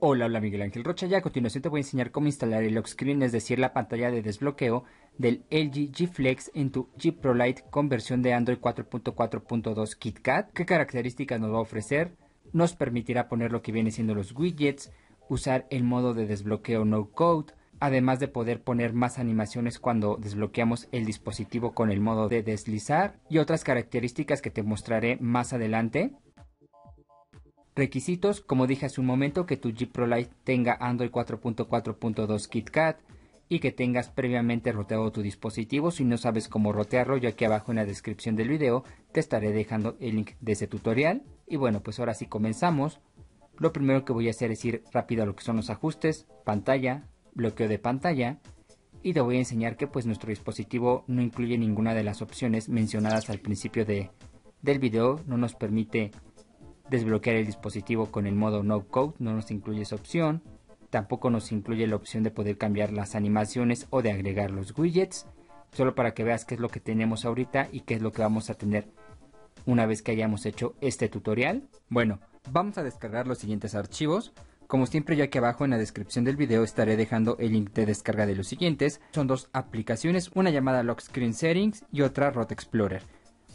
Hola, hola Miguel Ángel Rocha y a continuación te voy a enseñar cómo instalar el lock screen, es decir, la pantalla de desbloqueo del LG G Flex en tu G Pro Lite con versión de Android 4.4.2 KitKat. ¿Qué características nos va a ofrecer? Nos permitirá poner lo que viene siendo los widgets, usar el modo de desbloqueo no code, además de poder poner más animaciones cuando desbloqueamos el dispositivo con el modo de deslizar y otras características que te mostraré más adelante. Requisitos, como dije hace un momento, que tu G Pro Lite tenga Android 4.4.2 KitKat y que tengas previamente roteado tu dispositivo. Si no sabes cómo rotearlo, yo aquí abajo en la descripción del video te estaré dejando el link de ese tutorial. Y bueno, pues ahora sí comenzamos. Lo primero que voy a hacer es ir rápido a lo que son los ajustes, pantalla, bloqueo de pantalla y te voy a enseñar que pues nuestro dispositivo no incluye ninguna de las opciones mencionadas al principio de, del video, no nos permite desbloquear el dispositivo con el modo no code, no nos incluye esa opción. Tampoco nos incluye la opción de poder cambiar las animaciones o de agregar los widgets. Solo para que veas qué es lo que tenemos ahorita y qué es lo que vamos a tener una vez que hayamos hecho este tutorial. Bueno, vamos a descargar los siguientes archivos. Como siempre, ya que abajo en la descripción del video estaré dejando el link de descarga de los siguientes. Son dos aplicaciones, una llamada Lock Screen Settings y otra Rot Explorer.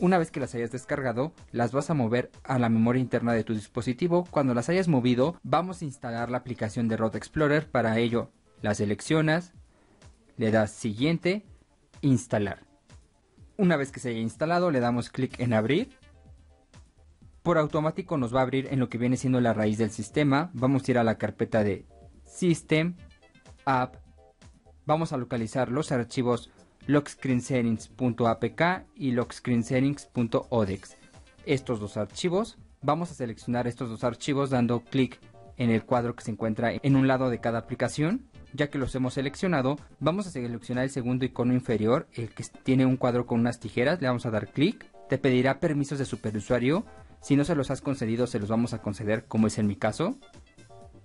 Una vez que las hayas descargado, las vas a mover a la memoria interna de tu dispositivo. Cuando las hayas movido, vamos a instalar la aplicación de Road Explorer. Para ello, la seleccionas, le das siguiente, instalar. Una vez que se haya instalado, le damos clic en abrir. Por automático nos va a abrir en lo que viene siendo la raíz del sistema. Vamos a ir a la carpeta de System, App. Vamos a localizar los archivos lockscreensettings.apk y lockscreensettings.odex. Estos dos archivos, vamos a seleccionar estos dos archivos dando clic en el cuadro que se encuentra en un lado de cada aplicación. Ya que los hemos seleccionado, vamos a seleccionar el segundo icono inferior, el que tiene un cuadro con unas tijeras, le vamos a dar clic. Te pedirá permisos de superusuario. Si no se los has concedido, se los vamos a conceder, como es en mi caso.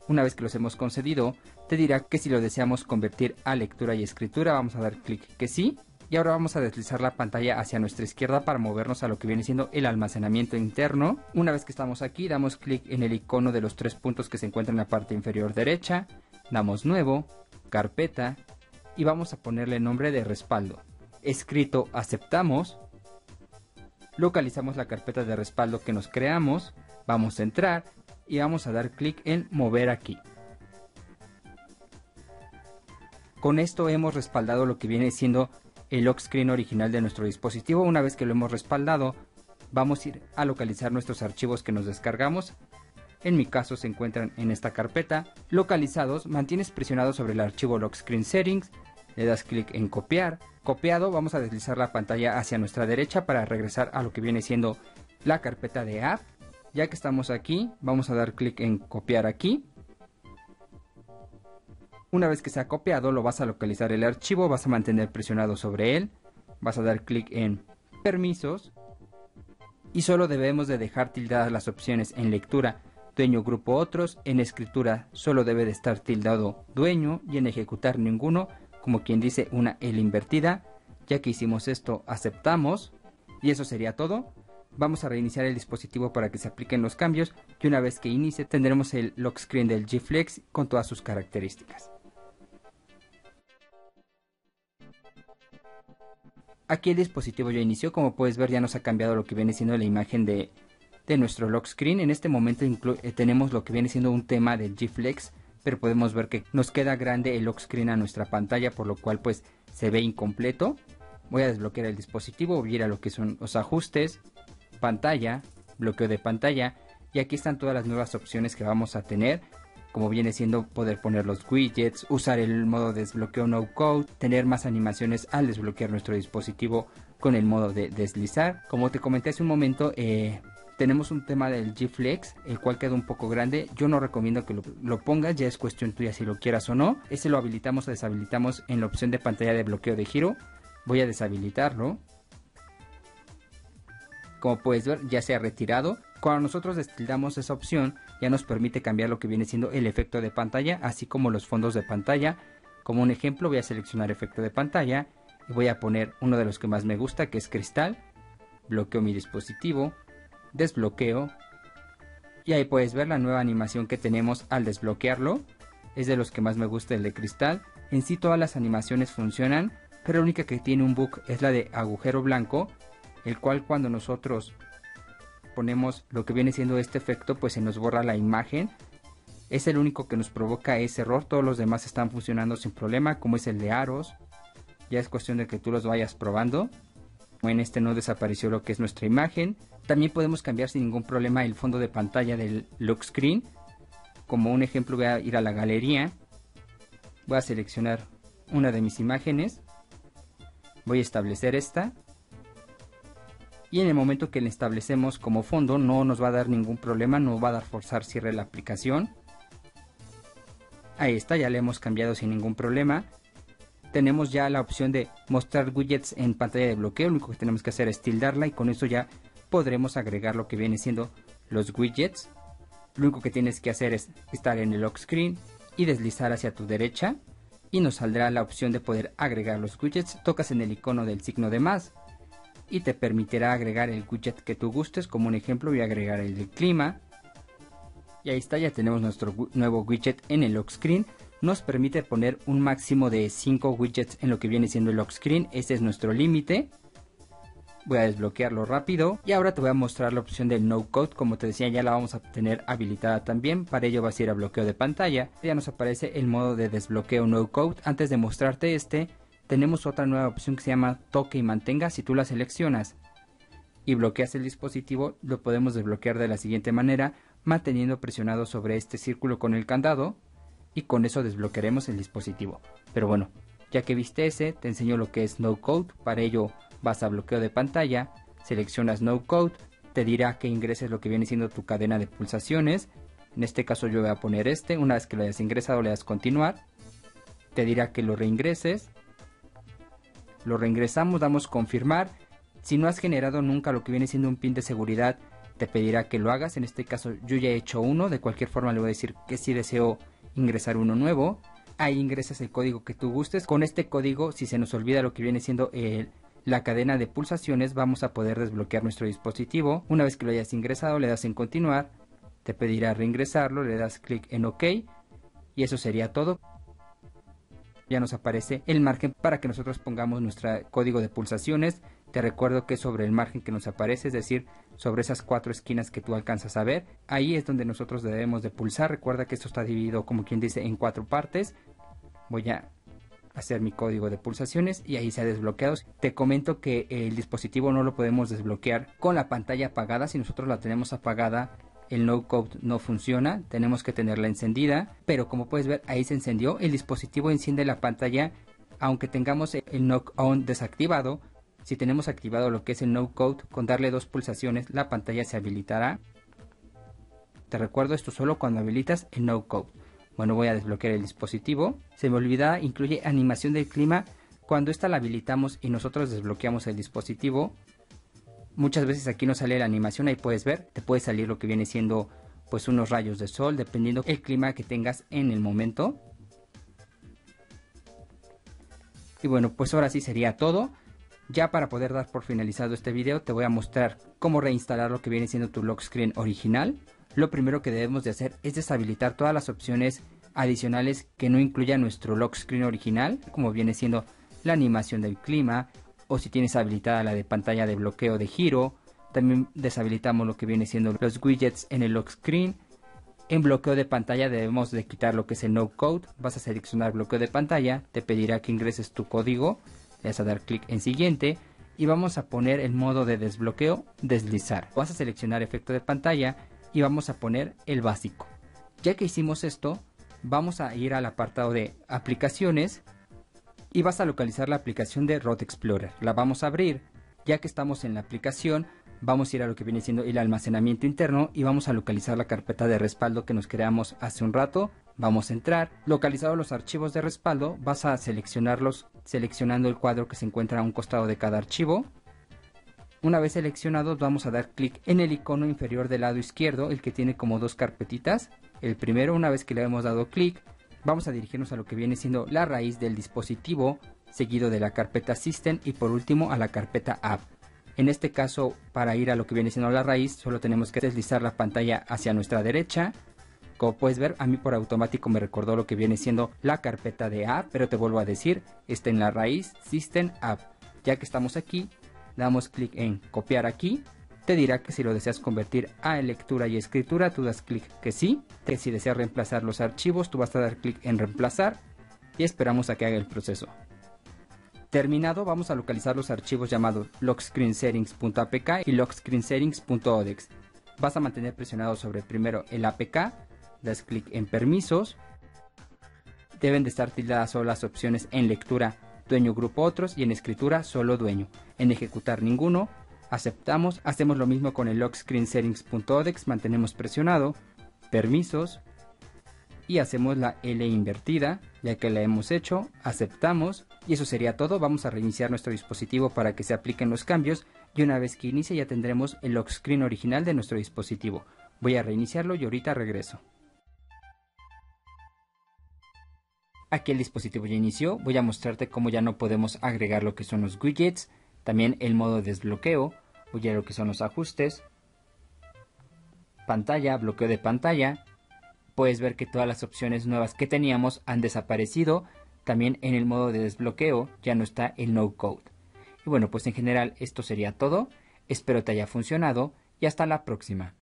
Una vez que los hemos concedido, te dirá que si lo deseamos convertir a lectura y escritura, vamos a dar clic que sí. Y ahora vamos a deslizar la pantalla hacia nuestra izquierda para movernos a lo que viene siendo el almacenamiento interno. Una vez que estamos aquí, damos clic en el icono de los tres puntos que se encuentran en la parte inferior derecha. Damos nuevo, carpeta y vamos a ponerle nombre de respaldo. Escrito aceptamos. Localizamos la carpeta de respaldo que nos creamos. Vamos a entrar y vamos a dar clic en mover aquí. Con esto hemos respaldado lo que viene siendo el lock screen original de nuestro dispositivo. Una vez que lo hemos respaldado, vamos a ir a localizar nuestros archivos que nos descargamos. En mi caso se encuentran en esta carpeta. Localizados, mantienes presionado sobre el archivo lock screen settings, le das clic en copiar. Copiado, vamos a deslizar la pantalla hacia nuestra derecha para regresar a lo que viene siendo la carpeta de app ya que estamos aquí, vamos a dar clic en copiar aquí. Una vez que se ha copiado, lo vas a localizar el archivo, vas a mantener presionado sobre él, vas a dar clic en permisos y solo debemos de dejar tildadas las opciones en lectura dueño grupo otros, en escritura solo debe de estar tildado dueño y en ejecutar ninguno, como quien dice una L invertida. Ya que hicimos esto, aceptamos y eso sería todo. Vamos a reiniciar el dispositivo para que se apliquen los cambios y una vez que inicie tendremos el lock screen del G Flex con todas sus características. Aquí el dispositivo ya inició, como puedes ver ya nos ha cambiado lo que viene siendo la imagen de, nuestro lock screen. En este momento eh, tenemos lo que viene siendo un tema del G Flex, pero podemos ver que nos queda grande el lock screen a nuestra pantalla, por lo cual pues se ve incompleto. Voy a desbloquear el dispositivo, voy a ir a lo que son los ajustes, pantalla, bloqueo de pantalla y aquí están todas las nuevas opciones que vamos a tener como viene siendo poder poner los widgets, usar el modo de desbloqueo no code, tener más animaciones al desbloquear nuestro dispositivo con el modo de deslizar. Como te comenté hace un momento, eh, tenemos un tema del G Flex, el cual queda un poco grande. Yo no recomiendo que lo, lo, pongas, ya es cuestión tuya si lo quieras o no. Ese lo habilitamos o deshabilitamos en la opción de pantalla de bloqueo de giro. Voy a deshabilitarlo como puedes ver ya se ha retirado. Cuando nosotros destildamos esa opción ya nos permite cambiar lo que viene siendo el efecto de pantalla así como los fondos de pantalla. Como un ejemplo voy a seleccionar efecto de pantalla y voy a poner uno de los que más me gusta que es cristal. Bloqueo mi dispositivo, desbloqueo Y ahí puedes ver la nueva animación que tenemos al desbloquearlo. Es de los que más me gusta el de cristal. En sí todas las animaciones funcionan, pero la única que tiene un bug es la de agujero blanco, el cual cuando nosotros ponemos lo que viene siendo este efecto, pues se nos borra la imagen. Es el único que nos provoca ese error, todos los demás están funcionando sin problema, como es el de aros. Ya es cuestión de que tú los vayas probando. En este no desapareció lo que es nuestra imagen. También podemos cambiar sin ningún problema el fondo de pantalla del lock screen. Como un ejemplo voy a ir a la galería. Voy a seleccionar una de mis imágenes. Voy a establecer esta y en el momento que le establecemos como fondo no nos va a dar ningún problema, no va a dar forzar cierre la aplicación. Ahí está, ya le hemos cambiado sin ningún problema. Tenemos ya la opción de mostrar widgets en pantalla de bloqueo, lo único que tenemos que hacer es tildarla y con eso ya podremos agregar lo que viene siendo los widgets. Lo único que tienes que hacer es estar en el lock screen y deslizar hacia tu derecha y nos saldrá la opción de poder agregar los widgets. Tocas en el icono del signo de más y te permitirá agregar el widget que tú gustes. Como un ejemplo voy a agregar el del clima. Y ahí está, ya tenemos nuestro nuevo widget en el lock screen. Nos permite poner un máximo de 5 widgets en lo que viene siendo el lock screen. Este es nuestro límite. Voy a desbloquearlo rápido. Y ahora te voy a mostrar la opción del no code. Como te decía, ya la vamos a tener habilitada también. Para ello vas a ir a bloqueo de pantalla. Ya nos aparece el modo de desbloqueo no code. Antes de mostrarte este, tenemos otra nueva opción que se llama toque y mantenga. Si tú la seleccionas y bloqueas el dispositivo, lo podemos desbloquear de la siguiente manera, manteniendo presionado sobre este círculo con el candado y con eso desbloquearemos el dispositivo. Pero bueno, ya que viste ese, te enseño lo que es no code. Para ello vas a bloqueo de pantalla, seleccionas no code, te dirá que ingreses lo que viene siendo tu cadena de pulsaciones. En este caso yo voy a poner este, una vez que lo hayas ingresado le das continuar. Te dirá que lo reingreses lo reingresamos, damos confirmar. Si no has generado nunca lo que viene siendo un pin de seguridad, te pedirá que lo hagas. En este caso yo ya he hecho uno, de cualquier forma le voy a decir que si deseo ingresar uno nuevo. Ahí ingresas el código que tú gustes. Con este código, si se nos olvida lo que viene siendo la cadena de pulsaciones, vamos a poder desbloquear nuestro dispositivo. Una vez que lo hayas ingresado, le das en continuar, te pedirá reingresarlo, le das clic en OK y eso sería todo ya nos aparece el margen para que nosotros pongamos nuestro código de pulsaciones. Te recuerdo que sobre el margen que nos aparece, es decir, sobre esas cuatro esquinas que tú alcanzas a ver, ahí es donde nosotros debemos de pulsar. Recuerda que esto está dividido, como quien dice, en cuatro partes. Voy a hacer mi código de pulsaciones y ahí se ha desbloqueado. Te comento que el dispositivo no lo podemos desbloquear con la pantalla apagada. Si nosotros la tenemos apagada, el no code no funciona, tenemos que tenerla encendida, pero como puedes ver ahí se encendió, el dispositivo enciende la pantalla aunque tengamos el knock on desactivado, si tenemos activado lo que es el no code, con darle dos pulsaciones la pantalla se habilitará. Te recuerdo esto solo cuando habilitas el no code. Bueno, voy a desbloquear el dispositivo. Se me olvida, incluye animación del clima. Cuando esta la habilitamos y nosotros desbloqueamos el dispositivo, Muchas veces aquí no sale la animación, ahí puedes ver, te puede salir lo que viene siendo pues unos rayos de sol, dependiendo el clima que tengas en el momento. Y bueno, pues ahora sí sería todo. Ya para poder dar por finalizado este video te voy a mostrar cómo reinstalar lo que viene siendo tu lock screen original. Lo primero que debemos de hacer es deshabilitar todas las opciones adicionales que no incluyan nuestro lock screen original, como viene siendo la animación del clima, o si tienes habilitada la de pantalla de bloqueo de giro. También deshabilitamos lo que viene siendo los widgets en el lock screen. En bloqueo de pantalla debemos de quitar lo que es el no code. Vas a seleccionar bloqueo de pantalla, te pedirá que ingreses tu código, le vas a dar clic en siguiente y vamos a poner el modo de desbloqueo deslizar. Vas a seleccionar efecto de pantalla y vamos a poner el básico. Ya que hicimos esto, vamos a ir al apartado de aplicaciones y vas a localizar la aplicación de Road Explorer. La vamos a abrir. Ya que estamos en la aplicación, vamos a ir a lo que viene siendo el almacenamiento interno y vamos a localizar la carpeta de respaldo que nos creamos hace un rato. Vamos a entrar, localizados los archivos de respaldo, vas a seleccionarlos seleccionando el cuadro que se encuentra a un costado de cada archivo. Una vez seleccionados vamos a dar clic en el icono inferior del lado izquierdo, el que tiene como dos carpetitas. El primero, una vez que le hemos dado clic, vamos a dirigirnos a lo que viene siendo la raíz del dispositivo, seguido de la carpeta System y por último a la carpeta App. En este caso, para ir a lo que viene siendo la raíz, solo tenemos que deslizar la pantalla hacia nuestra derecha. Como puedes ver, a mí por automático me recordó lo que viene siendo la carpeta de A, pero te vuelvo a decir, está en la raíz System App. Ya que estamos aquí, damos clic en copiar aquí. Te dirá que si lo deseas convertir a lectura y escritura, tú das clic que sí. Que si deseas reemplazar los archivos, tú vas a dar clic en reemplazar y esperamos a que haga el proceso. Terminado, vamos a localizar los archivos llamados lockscreensettings.apk y lockscreensettings.odex. Vas a mantener presionado sobre primero el APK, das clic en permisos. Deben de estar tildadas solo las opciones en lectura, dueño, grupo, otros y en escritura, solo dueño. En ejecutar ninguno, aceptamos, hacemos lo mismo con el lockscreensettings.odex, mantenemos presionado, permisos, y hacemos la L invertida, ya que la hemos hecho, aceptamos y eso sería todo, vamos a reiniciar nuestro dispositivo para que se apliquen los cambios y una vez que inicie ya tendremos el lock screen original de nuestro dispositivo. Voy a reiniciarlo y ahorita regreso. Aquí el dispositivo ya inició, voy a mostrarte cómo ya no podemos agregar lo que son los widgets, también el modo de desbloqueo, voy a lo que son los ajustes, pantalla, bloqueo de pantalla, puedes ver que todas las opciones nuevas que teníamos han desaparecido. También en el modo de desbloqueo ya no está el no code. Y bueno, pues en general esto sería todo. Espero te haya funcionado y hasta la próxima.